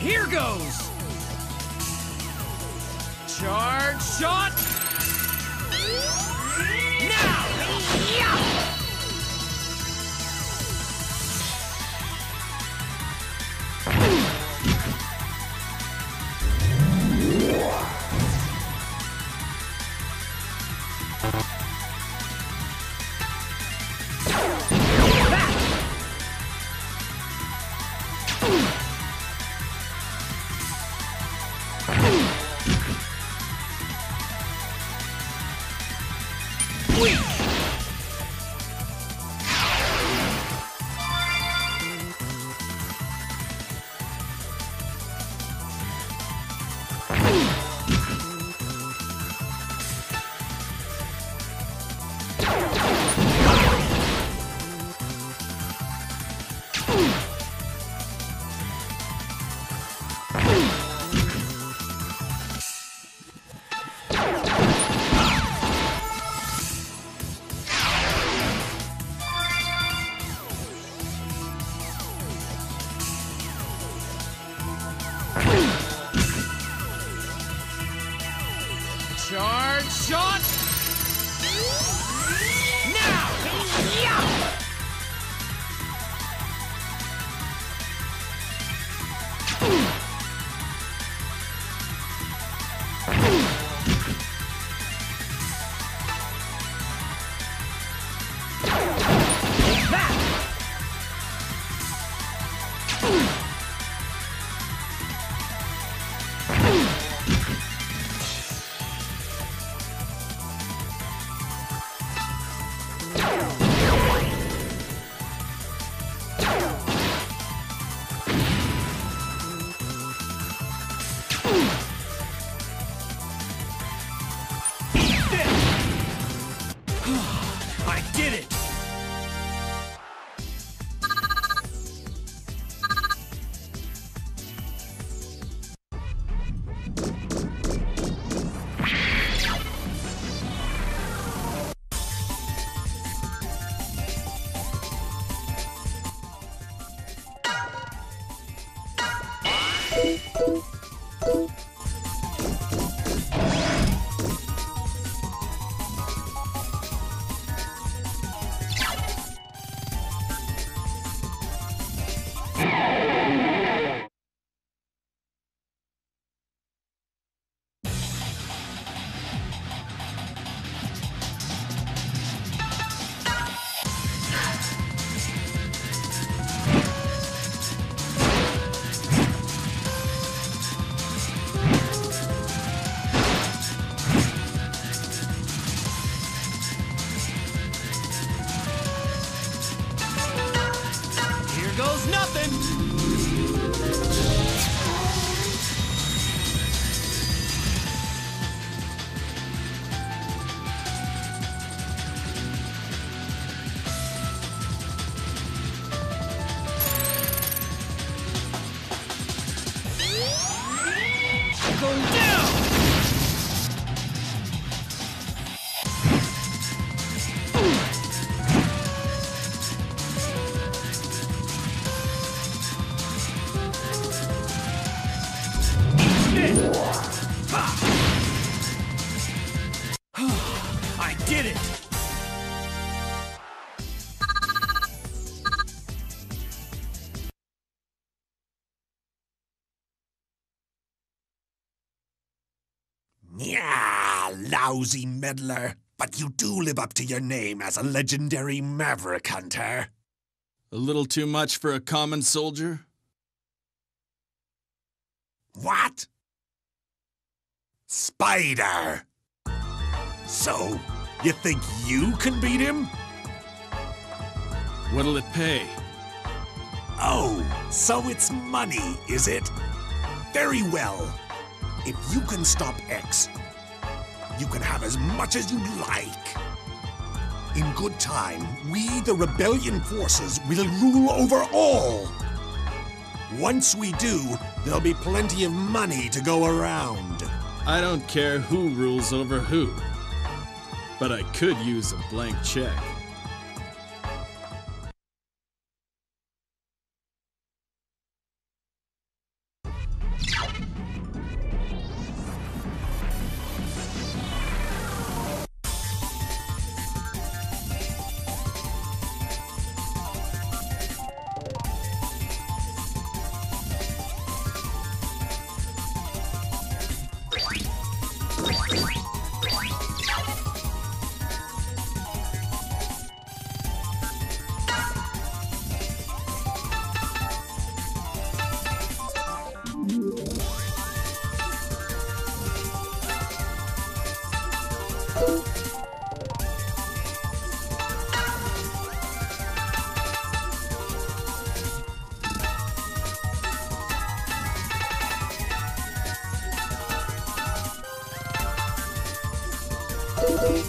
Here goes! Charge shot! Now! Yeah! Weak. Charge shot! Here Yeah, lousy meddler. But you do live up to your name as a legendary maverick hunter. A little too much for a common soldier? What? Spider! So, you think you can beat him? What'll it pay? Oh, so it's money, is it? Very well. If you can stop X, you can have as much as you like. In good time, we, the rebellion forces, will rule over all. Once we do, there'll be plenty of money to go around. I don't care who rules over who. But I could use a blank check. You